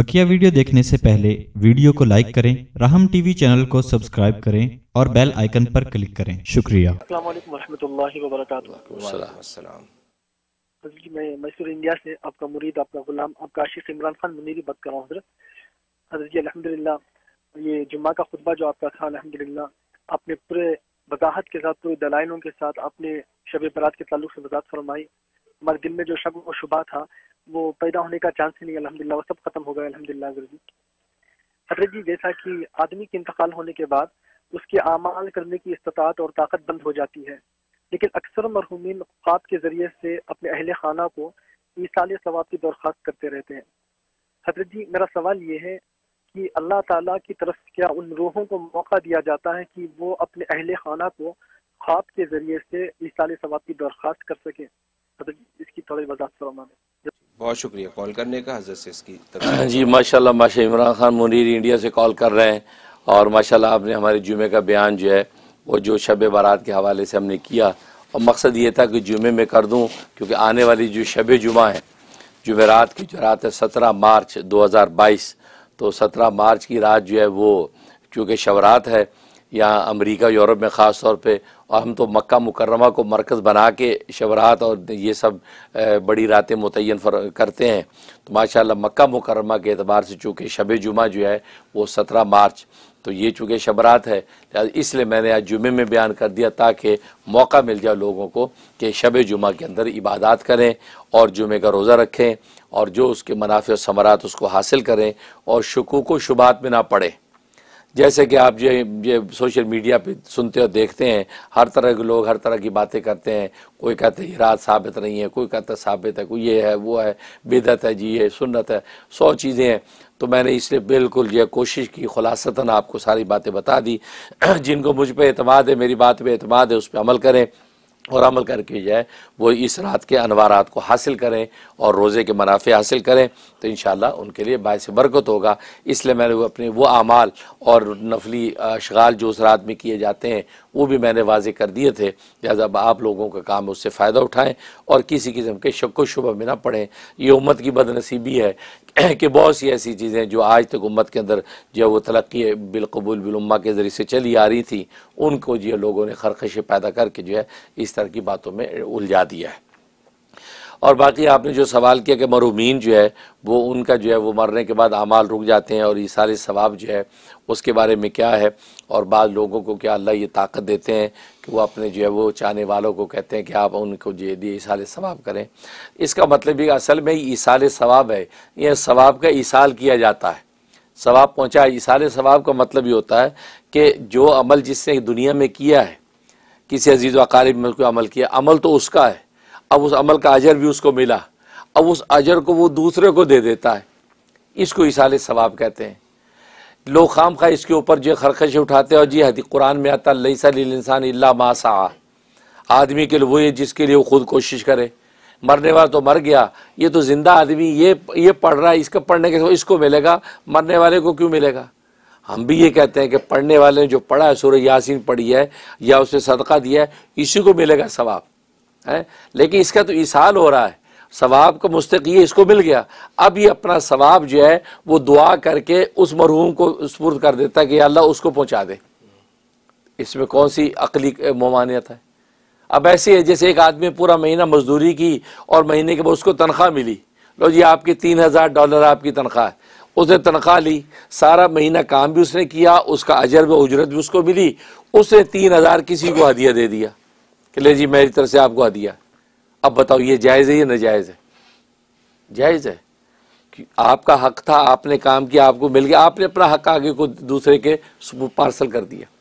बकिया video देखने से पहले वीडियो को लाइक करें राहम टीवी चैनल को सब्सक्राइब करें और बेल आइकन पर क्लिक करें। शुक्रिया। जी मैं मैसूर इंडिया से आपका मुरीद आपका गुलाम आपका आशिक इमरान खान मुनीरी बात कर रहा हूँ हज़रत। हज़रत जी अल्हम्दुलिल्लाह ये जुम्मा का खुतबा जो आपका था अल्हम्दुलिल्लाह आपने पूरे वजाहत के साथ पूरे दलाइलों के साथ आपने शब बरात के ताल्लुक से वजाहत फरमाई। हमारे दिल में जो शब व शुबा था वो पैदा होने का चांस ही नहीं अलहमदिल्ला वो सब खत्म हो गया अल्हम्दुलिल्लाह हज़रत जी। हज़रत जी, जैसा कि आदमी के इंतकाल होने के बाद उसके अमाल करने की इस्तात और ताकत बंद हो जाती है। लेकिन अक्सर मरहूमिन ख्वाब के ज़रिए से अपने अहल खाना को ईसाल सवाब की दरख्वास्त करते रहते हैं। हज़रत जी, मेरा सवाल ये है कि अल्लाह ताला की तरफ़ क्या उन रूहों को मौका दिया जाता है कि वो अपने अहल खाना को ख्वाब के ज़रिए से ईसाल सवाब की दरख्वास्त कर सकें? हज़रत जी, इसकी थोड़ी वजाहत फरमा बहुत शुक्रिया कॉल करने का, हज़रत से इसकी जी, माशाल्लाह, माशा इमरान खान मुनीर इंडिया से कॉल कर रहे हैं और माशाल्लाह आपने हमारे जुमे का बयान जो है, वो जो शब बारात के हवाले से हमने किया। और मकसद ये था कि जुमे में कर दूँ, क्योंकि आने वाली जो शब जुमा है जुमेरात की जो रात है, सत्रह मार्च 2022 तो सत्रह मार्च की रात जो है, वो चूँकि शवरात है यहाँ अमेरिका, यूरोप में ख़ास तौर पे, और हम तो मक्का मुकर्रमा को मरकज़ बना के शवरात और ये सब बड़ी रातें मुतन करते हैं। तो माशाल्लाह मक्का मुकर्रमा के अतबार से चूँकि शब जुमा जो है, वो सत्रह मार्च तो ये चूँकि शबरात है, इसलिए मैंने आज जुमे में बयान कर दिया ताकि मौका मिल जाए लोगों को कि शब जुमा के अंदर इबादत करें और जुमे का रोज़ा रखें और जो उसके मुनाफे और समरात उसको हासिल करें और शकूक शुबात में ना पड़े। जैसे कि आप ये ये सोशल मीडिया पे सुनते और देखते हैं, हर तरह के लोग हर तरह की बातें करते हैं। कोई कहते हैं रात साबित नहीं है, कोई कहता साबित है, कोई, ये है, वो है, बेदत है, जी ये सुन्नत है। सौ चीज़ें हैं। तो मैंने इसलिए बिल्कुल यह कोशिश की, खुलासतन आपको सारी बातें बता दी। जिनको मुझ पर अतमाद है, मेरी बात पर अतमाद है, उस पर अमल करें। और अमल करके जो है, वो इस रात के अनवारात को हासिल करें और रोज़े के मुनाफे हासिल करें तो इन उनके लिए बायस बरकत होगा। इसलिए मैंने वो अपने, वो अमाल और नफली अशगाल जो उस रात में किए जाते हैं, वो भी मैंने वाजे कर दिए थे, लिहाजा अब आप लोगों का काम उससे फ़ायदा उठाएँ और किसी किस्म के शक व शुबह में ना पड़ें। ये उम्मत की बदनसीबी है कि बहुत सी ऐसी चीज़ें जो आज तक उम्मत के अंदर जो है वो तरक्की बिलकबूल बिलुम्मा के ज़रिए से चली आ रही थी, उनको जो लोगों ने खरकशें पैदा करके जो है इस तरह की बातों में उलझा दिया है। और बाकी आपने जो सवाल किया कि मरूमीन जो है, वो उनका जो है, वो मरने के बाद अमाल रुक जाते हैं और ये सारे सवाब जो है, उसके बारे में क्या है? और बाद लोगों को क्या अल्लाह ये ताकत देते हैं कि वो अपने जो है, वो चाहने वालों को कहते हैं कि आप उनको जो दिए इसाल सवाब करें। इसका मतलब ये असल में इसाल सवाब है यह सवाब का इसाल किया जाता है। सवाब पहुँचा, इसाल सवाब का मतलब ये होता है कि जो अमल जिसने दुनिया में किया है, किसी अज़ीज़ अकारीब में कोई अमल किया, अमल तो उसका है। अब उस अमल का अजर भी उसको मिला। अब उस अजर को वो दूसरे को दे देता है। इसको इसाल सवाब कहते हैं। लोग खाम खा इसके ऊपर जो खरखश उठाते हैं और जी हदी कुरान में आता इंसान इल्ला मासा आदमी के लिए वो है जिसके लिए वो खुद कोशिश करे। मरने वाला तो मर गया। ये तो ज़िंदा आदमी, ये ये पढ़ रहा है, इसका पढ़ने के इसको मिलेगा। मरने वाले को क्यों मिलेगा? हम भी ये कहते हैं कि पढ़ने वाले ने जो पढ़ा है सूर्य यासीन पढ़ी है या उसने सदका दिया है, इसी को मिलेगा सवाब। है? लेकिन इसका तो इसाल हो रहा है। सवाब का मुस्तक ये इसको मिल गया। अब ये अपना सवाब जो है, वो दुआ करके उस मरहूम को स्पुर्द कर देता है कि अल्लाह उसको पहुँचा दे। इसमें कौन सी अकली ममानियत है? अब ऐसे है, जैसे एक आदमी पूरा महीना मजदूरी की और महीने के बाद उसको तनख्वाह मिली। लो जी, आपकी तीन हज़ार डॉलर आपकी तनख्वाह है। उसने तनख्वाह ली, सारा महीना काम भी उसने किया, उसका अजर व उजरत भी उसको मिली, उसने तीन हज़ार किसी को हदिया दे दिया। कि ले जी, मेरी तरफ़ से आपको हदिया अब बताओ, ये जायज़ है या नाजायज़ है? जायज़ है। कि आपका हक था, आपने काम किया, आपको मिल गया, आपने अपना हक आगे को दूसरे के पार्सल कर दिया।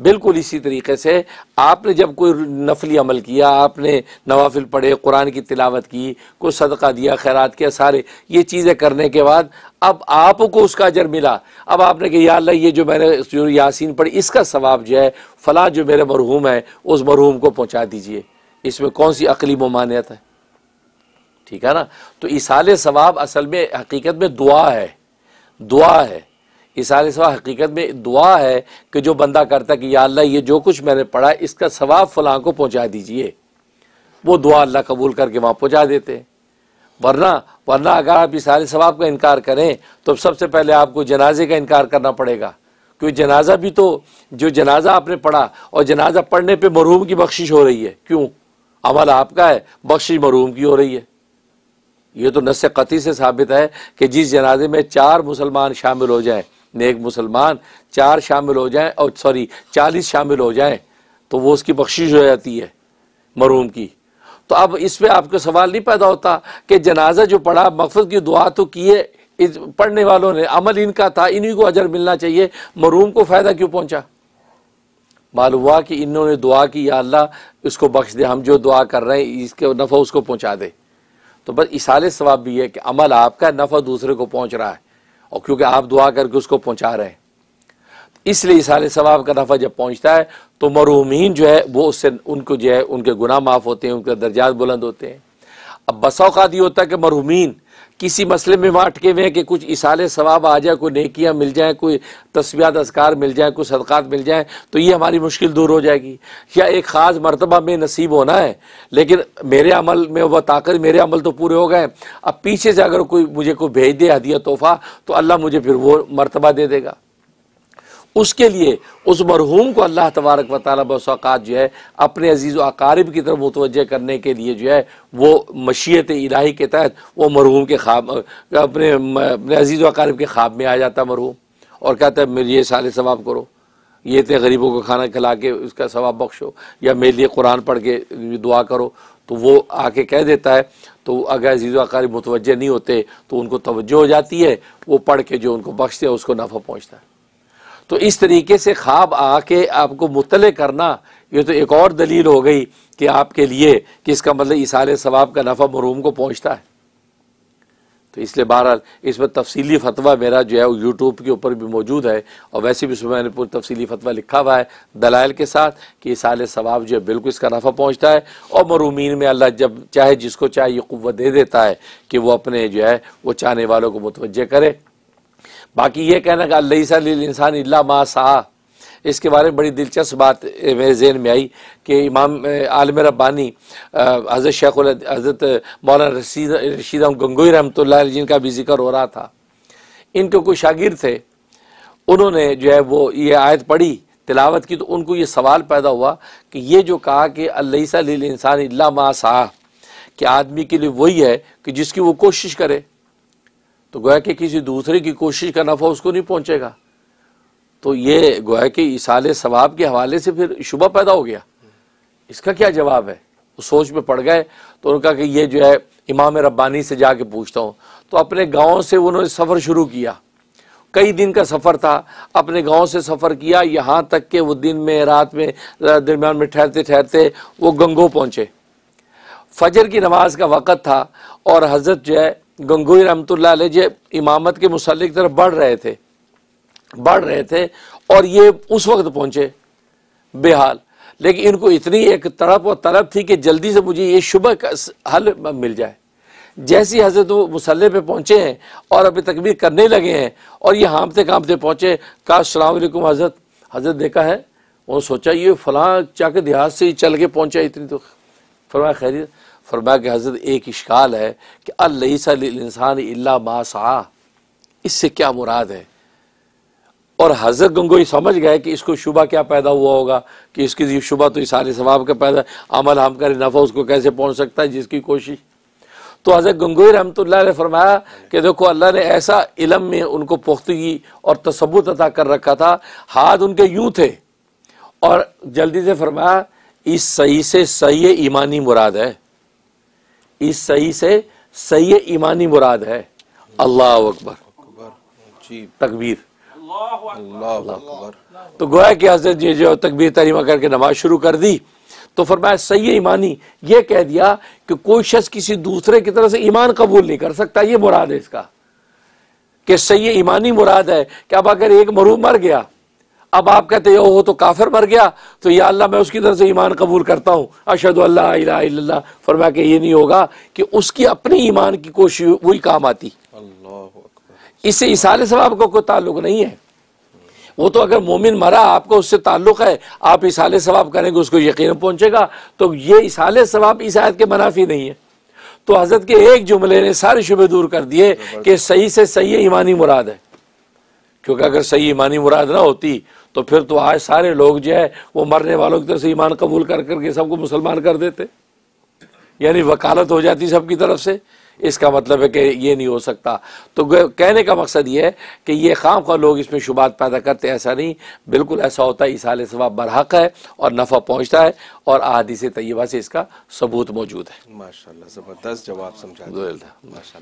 बिल्कुल इसी तरीके से आपने जब कोई नफली अमल किया, आपने नवाफिल पढ़े, कुरान की तिलावत की, कोई सदका दिया, खैरात किया, सारे ये चीज़ें करने के बाद अब आपको उसका अजर मिला। अब आपने कहा, या ये जो मैंने यासीन पढ़ी, इसका सवाब जो है, फ़लाँ जो मेरे मरहूम है, उस मरहूम को पहुँचा दीजिए। इसमें कौन सी अकली ममानियत है? ठीक है ना? तो इसाल सवाब असल में, हकीकत में दुआ है। दुआ है। इसाल सवाब हकीकत में दुआ है कि जो बंदा करता है कि या अल्लाह, ये जो कुछ मैंने पढ़ा, इसका सवाब फलां को पहुँचा दीजिए। वो दुआ अल्लाह कबूल करके वहाँ पहुँचा देते हैं। वरना वरना अगर आप इस सवाब का इनकार करें तो सबसे पहले आपको जनाजे का इनकार करना पड़ेगा। क्योंकि जनाजा भी तो जो जनाजा आपने पढ़ा, और जनाजा पढ़ने पे मरूम की बख्शिश हो रही है। क्यों? अमल आपका है, बख्शिश मरूम की हो रही है। ये तो नस कती से साबित है कि जिस जनाजे में चार मुसलमान शामिल हो जाएँ नेक मुसलमान, चार शामिल हो जाएँ, और सॉरी चालीस शामिल हो जाएँ तो वो उसकी बख्शिश हो जाती है मरूम की। तो अब इसमें आपको सवाल नहीं पैदा होता कि जनाजा जो पढ़ा, मकसद की दुआ तो किए इस पढ़ने वालों ने, अमल इनका था, इन्हीं को अजर मिलना चाहिए मरूम को फ़ायदा क्यों पहुँचा? मालूम हुआ कि इन्होंने दुआ की, या अल्लाह इसको बख्श दे, हम जो दुआ कर रहे हैं, इसके नफ़ा उसको पहुँचा दे। तो बस इसाले सवाब भी है कि अमल आपका नफ़ा दूसरे को पहुँच रहा है। और क्योंकि आप दुआ करके उसको पहुँचा रहे हैं। इसलिए इसाले सवाब का दफ़ा जब पहुँचता है तो मरूमीन जो है, वो उससे उनको जो है, उनके गुनाह माफ़ होते हैं, उनके दर्जात बुलंद होते हैं। अब बसाओकात ये होता है कि मरूमीन किसी मसले में वहाँ अटके हुए हैं कि कुछ इसाले सवाब आ जाए, कोई नेकियाँ मिल जाए, कोई तस्वीर असकार मिल जाए, कोई सदक़ात मिल जाए तो ये हमारी मुश्किल दूर हो जाएगी। या एक ख़ास मरतबा में नसीब होना है, लेकिन मेरे अमल में वह ताकत मेरे अमल तो पूरे हो गए अब पीछे से अगर कोई मुझे कोई भेज दे हदिया तोहफ़ा तो अल्लाह मुझे फिर वो मरतबा दे देगा। उसके लिए उस मरहूम को अल्लाह तबारक वाली बसात जो है, अपने अज़ीज़ अकारब की तरफ़ मुतवजह करने के लिए जो है, वो मशीत इलाही के तहत वो मरहूम के ख्वाब अपने अपने अज़ीज़ अकारब के ख्वाब में आ जाता मरहूम। और कहता है, मेरे ये सारे सवाब करो। ये थे गरीबों को खाना खिला के उसका सवाब बख्शो। या मेरे लिए कुरान पढ़ के दुआ करो। तो वो आके कह देता है तो अगर अज़ीज़ अकारब मुतवजह नहीं होते तो उनको तवज्जो हो जाती है। वो पढ़ के जो उनको बख्शते हैं, उसको नफ़ा पहुँचता है। तो इस तरीके से ख्वाब आके आपको मुतल करना, ये तो एक और दलील हो गई कि आपके लिए कि इसका मतलब इसाले सवाब का नफ़ा मरूम को पहुँचता है। तो इसलिए बहरहाल, इसमें तफसीली फतवा मेरा जो है वो यूट्यूब के ऊपर भी मौजूद है और वैसे भी उसमें मैंने पूरी तफसीली फतवा लिखा हुआ है दलाइल के साथ कि इसाले सवाब जो है बिल्कुल इसका नफ़ा पहुँचता है और मरूमिन में अल्लाह जब चाहे जिसको चाहे ये कुत दे देता है कि वो अपने जो है वो चाहने वालों को मुतवजह करे। बाकी ये कहना कि अल्लाह इंसान इल्ला मा सा इसके बारे में बड़ी दिलचस्प बात मेरे जहन में आई कि इमाम आलम रब्बानी हज़रत शेख हज़रत मौलाना रशीद रशीद गंगोई रहमत जिनका भी ज़िक्र हो रहा था। इनके कोई शागिर थे। उन्होंने जो है वो ये आयत पढ़ी, तिलावत की तो उनको ये सवाल पैदा हुआ कि ये जो कहा कि अल्लाह इंसान इल्ला मा सा कि आदमी के लिए वही है कि जिसकी वो कोशिश करे। तो गोया कि किसी दूसरे की कोशिश का नफ़ा उसको नहीं पहुंचेगा। तो ये गोया कि इसाले सवाब के हवाले से फिर शुबा पैदा हो गया। इसका क्या जवाब है? वो सोच में पड़ गए तो उनका कि ये जो है, इमाम रब्बानी से जाके पूछता हूँ। तो अपने गाँव से उन्होंने सफ़र शुरू किया। कई दिन का सफ़र था। अपने गाँव से सफ़र किया। यहाँ तक के वो दिन में, रात में, दरमियान में ठहरते ठहरते वो गंगो पहुँचे। फजर की नमाज़ का वक़्त था और हज़रत जो है गंगोई रहमत जे इमामत के मसल की तरफ़ बढ़ रहे थे, बढ़ रहे थे और ये उस वक्त पहुँचे, बेहाल। लेकिन इनको इतनी एक तड़प और तरफ़ थी कि जल्दी से मुझे ये शुभ हल मिल जाए। जैसी हज़रत मुसल्ले पे पहुँचे हैं और अभी तकबीर करने लगे हैं और ये हामते कामते पहुँचे कहा सलामकुम हज़रत हज़रत देखा है उन्होंने सोचा, ये फलां चाके देहात से ही चल के पहुँचा इतनी तो फरमाया, खैरियत फरमाया कि हज़रत, एक इश्काल है कि अल्लासान इल्ला मासा इससे क्या मुराद है? और हज़रत गंगोई समझ गए कि इसको शुबा क्या पैदा हुआ होगा, कि इसकी शुबा तो इसारे सवाब का पैदा, अमल हम करें, नफ़ा उसको कैसे पहुँच सकता है जिसकी कोशिश। तो हज़रत गंगोई रहमत ने फरमाया कि देखो, अल्लाह ने ऐसा इलम में उनको पुख्तगी और तसबुत अदा कर रखा था। हाथ उनके यूँ थे। और जल्दी से फरमाया, इस सही से सही ईमानी मुराद है। इस सही से सही ईमानी मुराद है। अल्लाह अकबर। तकबीर। तो गोया कि हज़रत जी जो तकबीर तरीमा करके नमाज़ शुरू कर दी तो फरमाया सही ईमानी। ये कह दिया कि कोई शख्स किसी दूसरे की तरफ़ से ईमान कबूल नहीं कर सकता ये मुराद है इसका। कि सही ईमानी मुराद है कि अब अगर एक मरूम मर गया अब आप कहते हो वो तो काफिर मर गया। तो या अल्लाह मैं उसकी तरफ़ से ईमान कबूल करता हूँ। अशद अल्लाह फरमा के ये नहीं होगा कि उसकी अपनी ईमान की कोशिश वही काम आती। इससे इसाले सवाब का को कोई ताल्लुक नहीं है। वो तो अगर मोमिन मरा आपको उससे ताल्लुक है आप इसाले सवाब करेंगे उसको यकीन पहुंचेगा। तो ये इसाले सवाब इस आयत के मनाफी नहीं है। तो हज़रत के एक जुमले ने सारे शुबे दूर कर दिए कि सही से सही ईमानी मुराद है। क्योंकि अगर सही ईमानी मुराद ना होती तो फिर तो आज सारे लोग जो है वो मरने वालों की तरफ़ से ईमान कबूल कर करके सबको मुसलमान कर देते। यानी वकालत हो जाती सबकी तरफ़ से। इसका मतलब है कि ये नहीं हो सकता। तो कहने का मकसद ये है कि ये खाम खा लोग इसमें शुबात पैदा करते ऐसा नहीं। बिल्कुल ऐसा होता है इसाल सवाब बरहक है और नफ़ा पहुँचता है और आदिश तयबा से इसका सबूत मौजूद है। माशा ज़बरदस्त जवाब समझा माशा